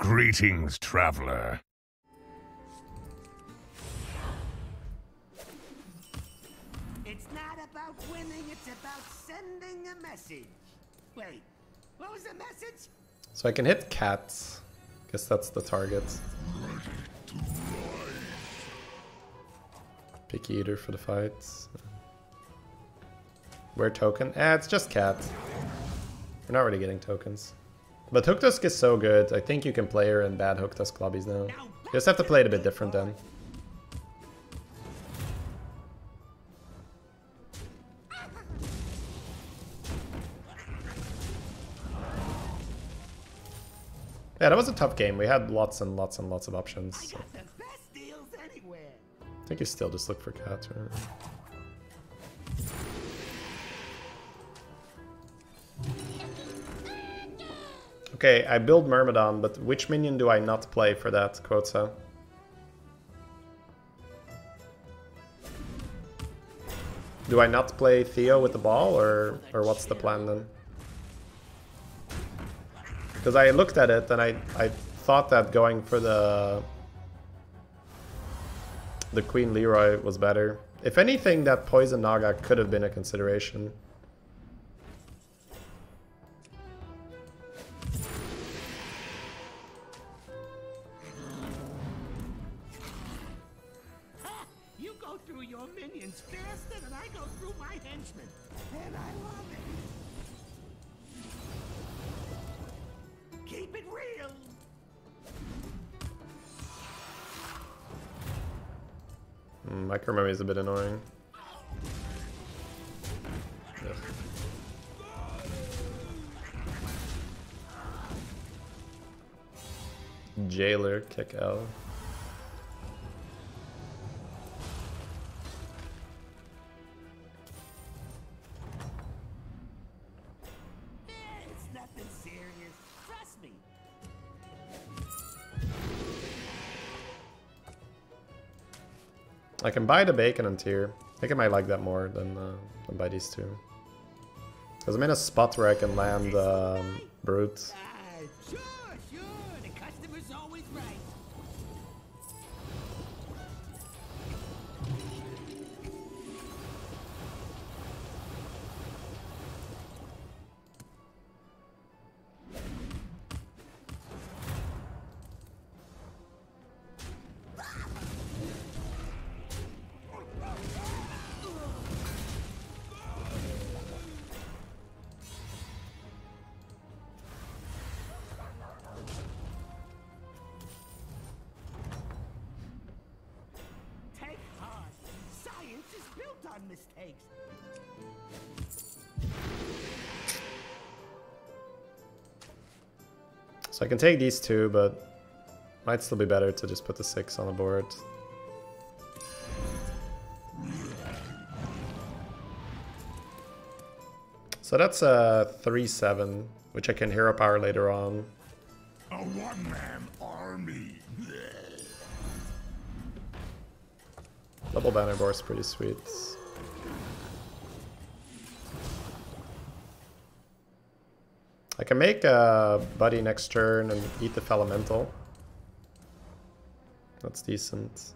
Greetings, traveler. It's not about winning, it's about sending a message. Wait, what was the message? So I can hit cats. Guess that's the target. Picky eater for the fights. Where token? Eh, it's just cats. We're not really getting tokens. But Hooktusk is so good. I think you can play her in bad Hooktusk lobbies now. You just have to play it a bit different then. Yeah, that was a tough game. We had lots and lots and lots of options. I So. got the best deals anywhere. I think you still just look for cats, right? Okay, I build Myrmidon, but which minion do I not play for that, Quotza? Do I not play Theo with the ball, or, or what's the plan then? Because I looked at it and I, I thought that going for the the Queen Leeroy was better. If anything, that Poison Naga could have been a consideration. Your minions faster than I go through my henchmen. And I love it. Keep it real. Mm, Micro Mummy is a bit annoying. Jailer, kick L. I can buy the bacon and tier. I think I might like that more than, uh, than buy these two. Because I'm in a spot where I can land um, Brute. Mistakes. So I can take these two, but might still be better to just put the six on the board. So that's a 3-7, which I can hero power later on. A one-man army. Double banner board is pretty sweet. I can make a buddy next turn and eat the Felemental. That's decent.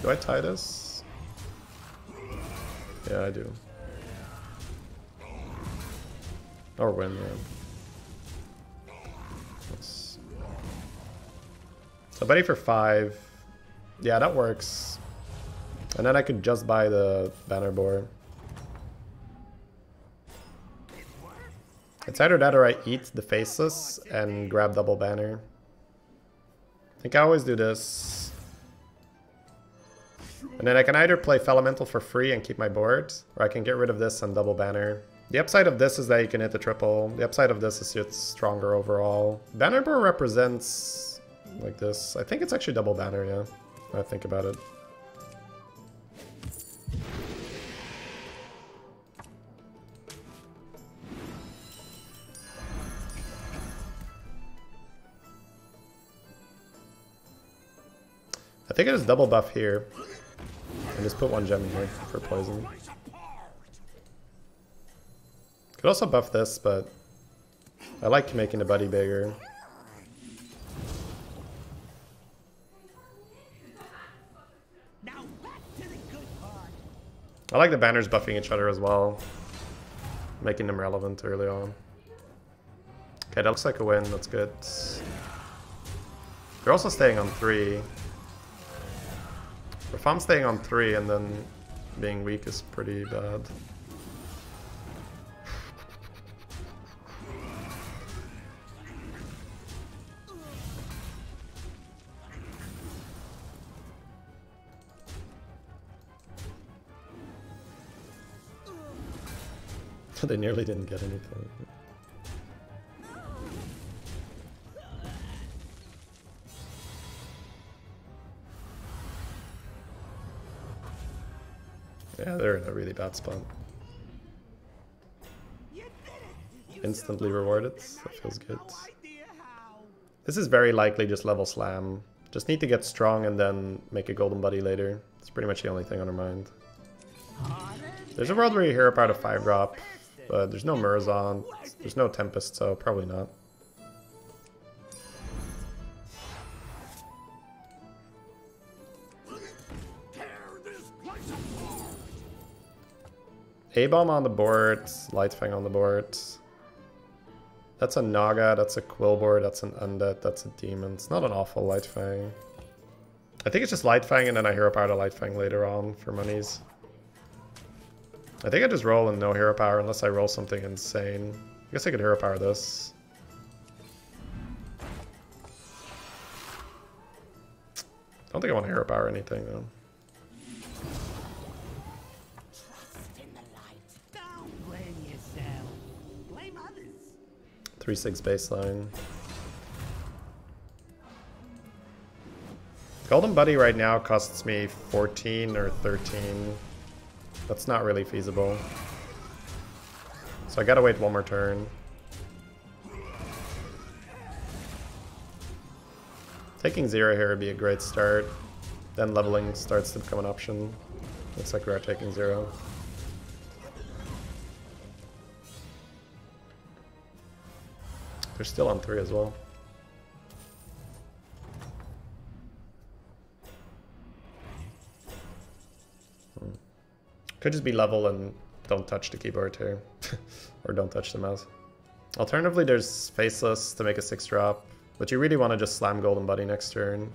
Do I tie this? Yeah, I do. Or win, yeah. Let's... So buddy for five. Yeah, that works. And then I could just buy the banner board. It's either that or I eat the faceless and grab double banner. I think I always do this. And then I can either play Felemental for free and keep my board, or I can get rid of this and double banner. The upside of this is that you can hit the triple. The upside of this is it's stronger overall. Banner board represents like this. I think it's actually double banner, yeah. I think about it. I think I just double buff here. And just put one gem in here for poison. Could also buff this, but I like making the buddy bigger. I like the banners buffing each other as well. Making them relevant early on. Okay, that looks like a win, that's good. They're also staying on 3. If I'm staying on 3 and then being weak is pretty bad. they nearly didn't get anything. Yeah, they're in a really bad spot. Instantly rewarded. That feels good. This is very likely just level slam. Just need to get strong and then make a golden buddy later. It's pretty much the only thing on our mind. There's a world where you hear about a 5 drop, but there's no Murozond, there's no Tempest, so probably not. A-bomb on the board, Lightfang on the board. That's a Naga, that's a Quillboard, that's an Undead, that's a Demon. It's not an awful Lightfang. I think it's just Lightfang and then I hero power to Lightfang later on for monies. I think I just roll and no hero power unless I roll something insane. I guess I could hero power this. Don't think I want to hero power anything though. 3-6 baseline. Golden Buddy right now costs me 14 or 13. That's not really feasible. So I gotta wait one more turn. Taking zero here would be a great start. Then leveling starts to become an option. Looks like we are taking zero. They're still on three as well. Hmm. Could just be level and don't touch the keyboard here. or don't touch the mouse. Alternatively, there's Faceless to make a 6 drop. But you really want to just slam Golden Buddy next turn.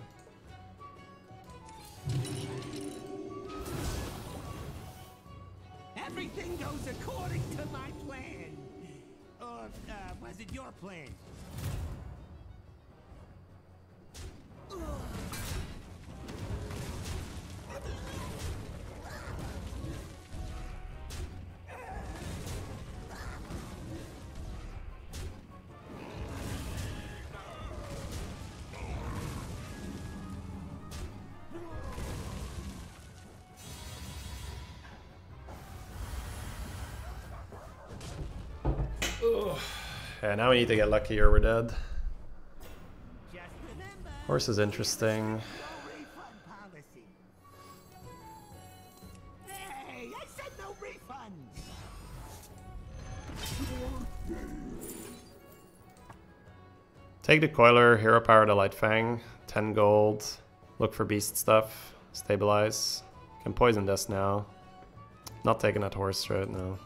Was Yeah, now we need to get lucky or we're dead. Horse is interesting. Take the Coiler, Hero Power to Lightfang, 10 gold, look for beast stuff, stabilize. Can poison this now. Not taking that horse right now.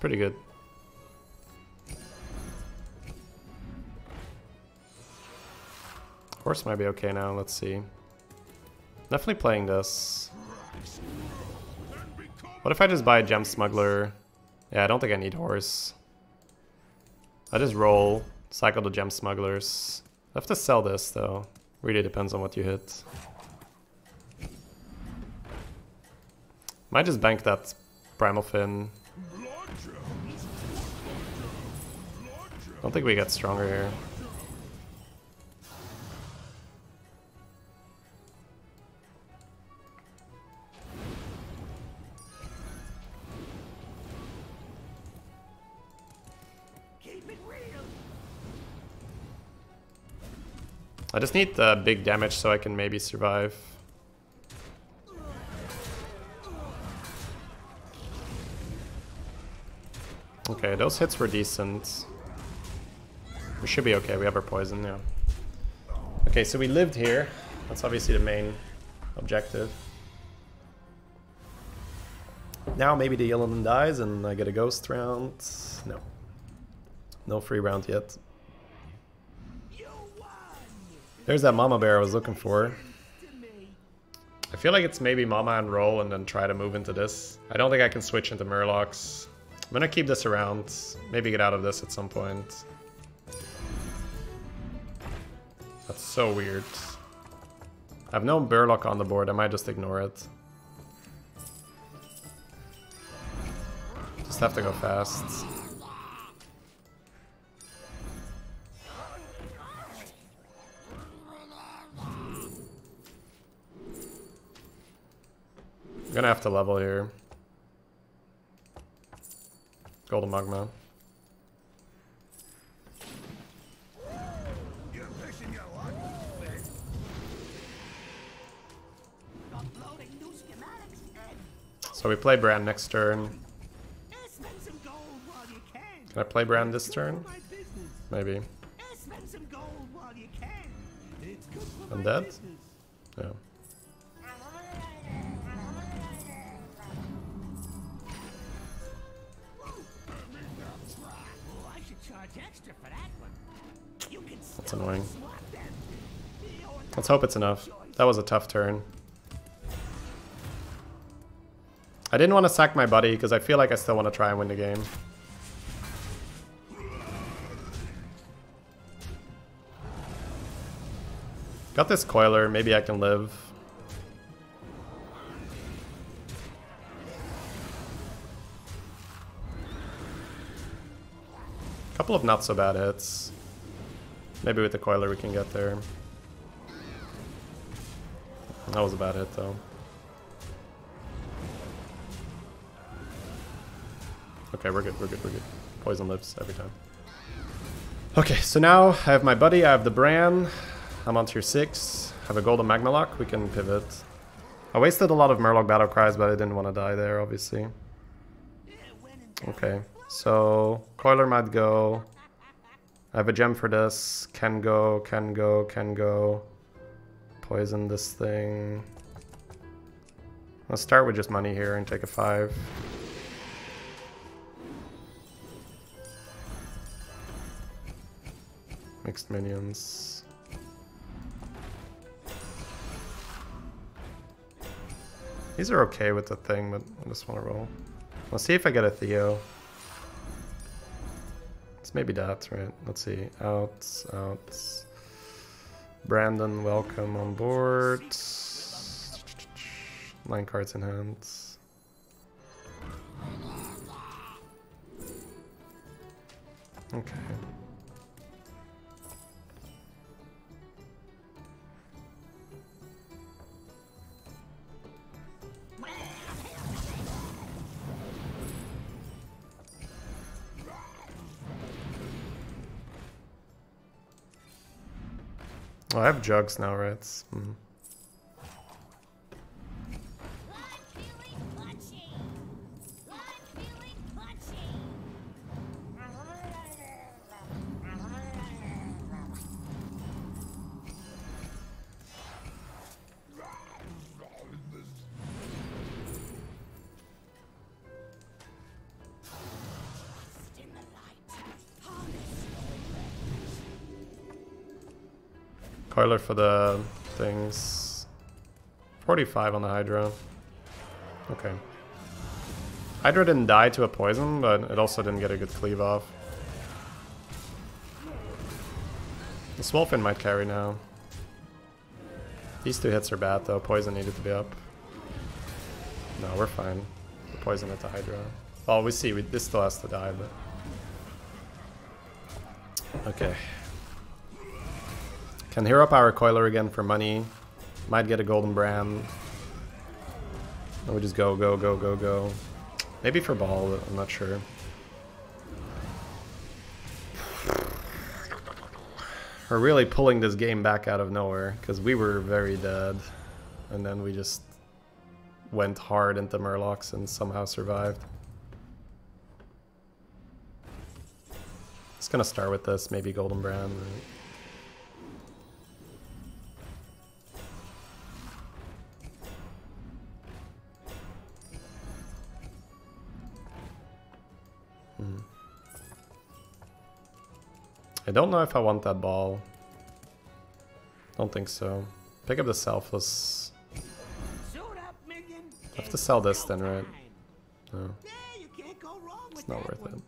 Pretty good. Horse might be okay now, let's see. Definitely playing this. What if I just buy a Gem Smuggler? Yeah, I don't think I need horse. I just roll, cycle the Gem Smugglers. I have to sell this though. Really depends on what you hit. Might just bank that Primalfin. Don't think we got stronger here. I just need the big damage so I can maybe survive. Okay, those hits were decent. Should be okay, we have our poison, yeah. Okay, so we lived here. That's obviously the main objective. Now maybe the Illidan dies and I get a ghost round. No. No free round yet. There's that mama bear I was looking for. I feel like it's maybe mama and roll and then try to move into this. I don't think I can switch into Murlocs. I'm gonna keep this around. Maybe get out of this at some point. That's so weird. I have no Murloc on the board, I might just ignore it. Just have to go fast. I'm gonna have to level here. Golden Magma. So we play Brann next turn. can. I play Brann this turn? Maybe. Yeah. For that can That's annoying. Let's hope it's enough. That was a tough turn. I didn't want to sack my buddy because I feel like I still want to try and win the game. Got this coiler, maybe I can live. Couple of not so bad hits. Maybe with the coiler we can get there. That was a bad hit though. Okay, we're good, we're good, we're good. Poison lives every time. Okay, so now I have my buddy, I have the Brann. I'm on tier 6. I have a golden Magmaloc, we can pivot. I wasted a lot of Murloc battle cries, but I didn't want to die there, obviously. Okay, so Coiler might go. I have a gem for this. Can go, can go, can go. Poison this thing. Let's start with just money here and take a 5. Next minions. These are okay with the thing, but I just want to roll. Let's see if I get a Theo. It's maybe dots, right? Let's see. Outs, outs. Brandon, welcome on board. Nine cards in hand. Okay. I have jugs now, right? Mm. Coiler for the things. 45 on the Hydra. Okay. Hydra didn't die to a poison, but it also didn't get a good cleave off. The Swolefin might carry now. These two hits are bad though, poison needed to be up. No, we're fine. The poison at the Hydra. Oh, we see, we, this still has to die, but... Okay. Can hero power Coiler again for money. Might get a golden Brann. Or we just go, go, go, go, go. Maybe for ball, I'm not sure. We're really pulling this game back out of nowhere because we were very dead. And then we just went hard into Murlocs and somehow survived. Just gonna start with this, maybe Golden Brann. right? Hmm. I don't know if I want that ball. Don't think so. Pick up the selfless. I have to sell this then, right? No, it's not worth it.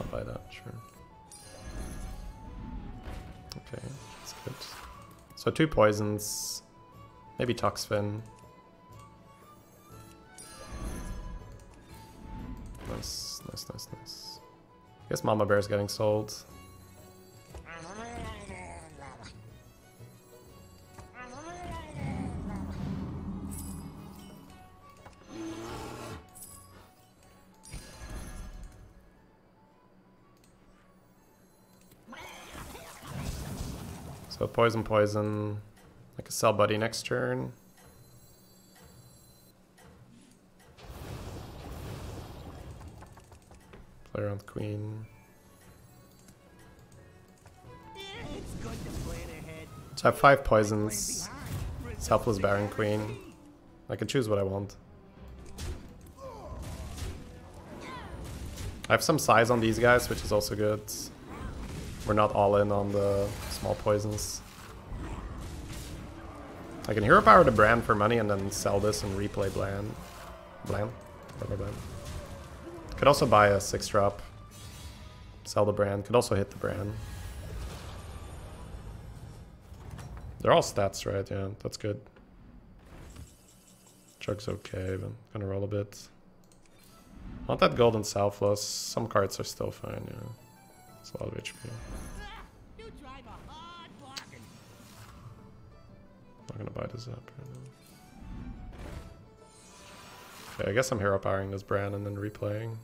I'll buy that, sure. Okay, that's good. So two poisons. Maybe Toxfin. Guess Mama Bear's getting sold. So poison, poison. like a cell Buddy next turn. Queen. So I have five poisons. behind. Selfless Baron Queen. I can choose what I want. I have some size on these guys, which is also good. We're not all in on the small poisons. I can hero power the Brann for money and then sell this and replay Bland. Bland? Bland. Could also buy a 6 drop. Sell the Brann. Could also hit the Brann. They're all stats, right? Yeah, that's good. Chug's okay, but gonna roll a bit. Want that golden selfless. Some cards are still fine, yeah. It's a lot of HP. Bargain. Not gonna buy this up right now. Okay, I guess I'm hero powering this Brann and then replaying.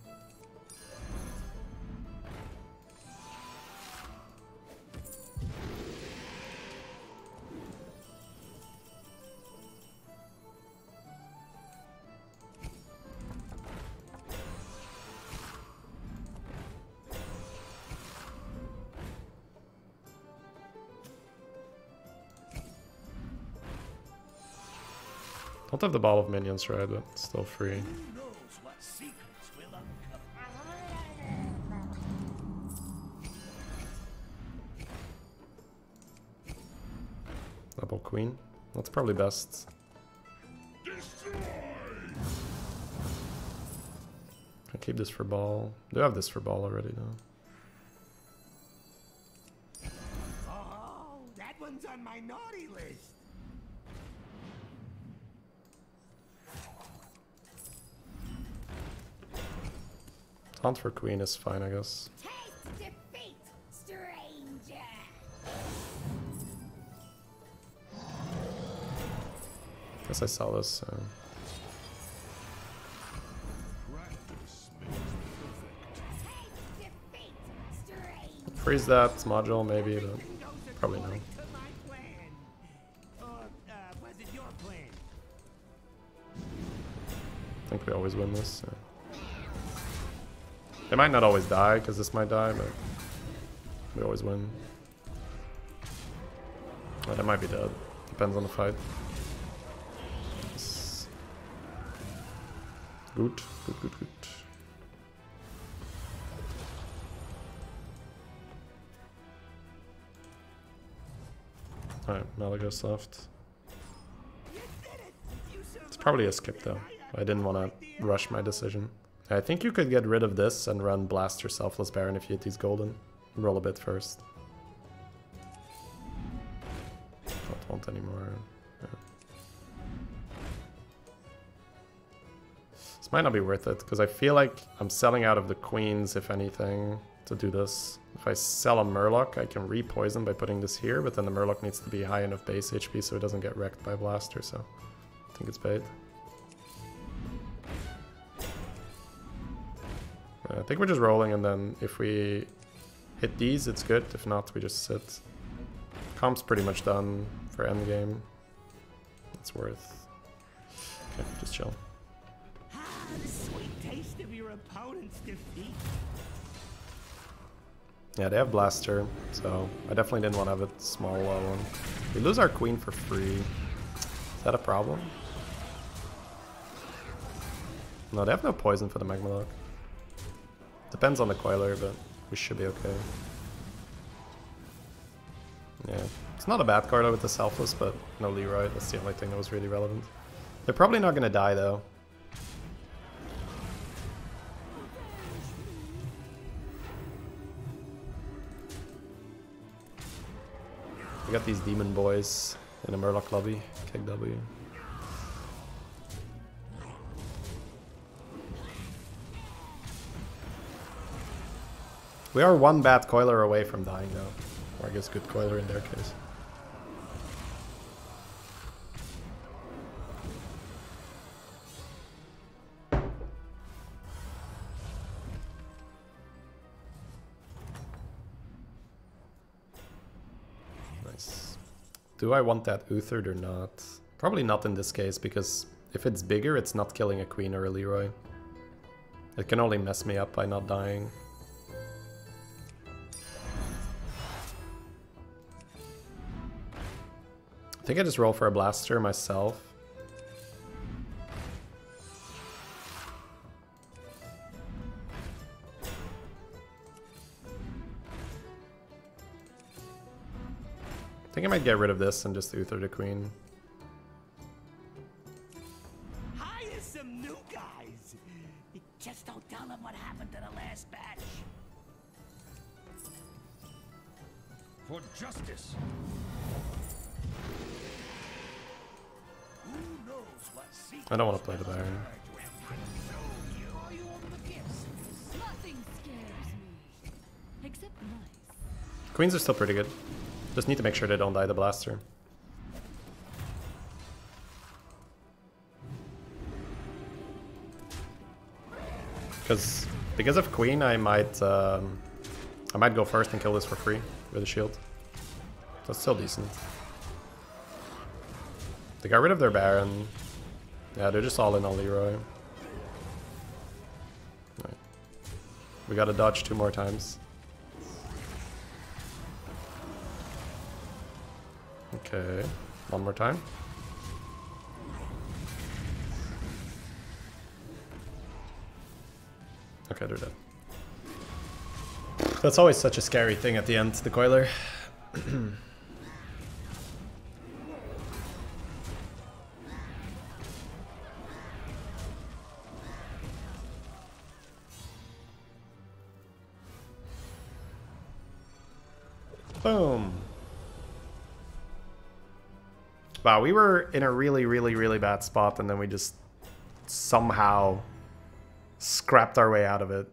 Don't have the ball of minions, right? But still free. Double queen. That's probably best. I keep this for ball. Do have this for ball already though. Taunt for queen is fine, I guess. Taste defeat, stranger. Guess I sell this. Uh, Practice makes perfect. Taste defeat, stranger. freeze that module maybe, but probably no. according to my plan. Or, uh, was it your plan? I think we always win this. so. They might not always die, because this might die, but we always win. Oh, they might be dead. Depends on the fight. Yes. Good, good, good, good. Alright. You did It's probably a skip though. I didn't want to rush my decision. I think you could get rid of this and run Blaster Selfless Baron if you hit these golden. Roll a bit first. Don't want anymore. Yeah. This might not be worth it because I feel like I'm selling out of the queens if anything to do this. If I sell a Murloc, I can re-poison by putting this here, but then the Murloc needs to be high enough base HP so it doesn't get wrecked by Blaster, so I think it's paid. I think we're just rolling, and then if we hit these, it's good. If not, we just sit. Comp's pretty much done for endgame. It's worth. Okay, just chill. Ah, the sweet taste of your opponent's defeat. Yeah, they have Blaster, so I definitely didn't want to have a small low one. We lose our queen for free. Is that a problem? No, they have no poison for the Magmaloc. Depends on the Coiler, but we should be okay. Yeah, it's not a bad card with the Selfless, but no Leeroy. That's the only thing that was really relevant. They're probably not going to die, though. We got these demon boys in a Murloc lobby. Kick We are one bad coiler away from dying though. Or I guess good coiler in their case. Nice. Do I want that Uthered or not? Probably not in this case, because if it's bigger, it's not killing a Queen or a Leeroy. It can only mess me up by not dying. I think I just roll for a Blaster myself. I think I might get rid of this and just Uther the Queen. Hire some new guys. Just don't tell them what happened to the last batch. For justice. I don't want to play the Baron. Queens are still pretty good. Just need to make sure they don't die the Blaster. Because because of Queen, I might um, I might go first and kill this for free with a shield. That's still decent. They got rid of their Baron. Yeah, they're just all in on Leeroy. Right. We gotta dodge two more times. Okay, one more time. Okay, they're dead. That's always such a scary thing at the end, the coiler. Wow, we were in a really, really, really bad spot and then we just somehow scrapped our way out of it.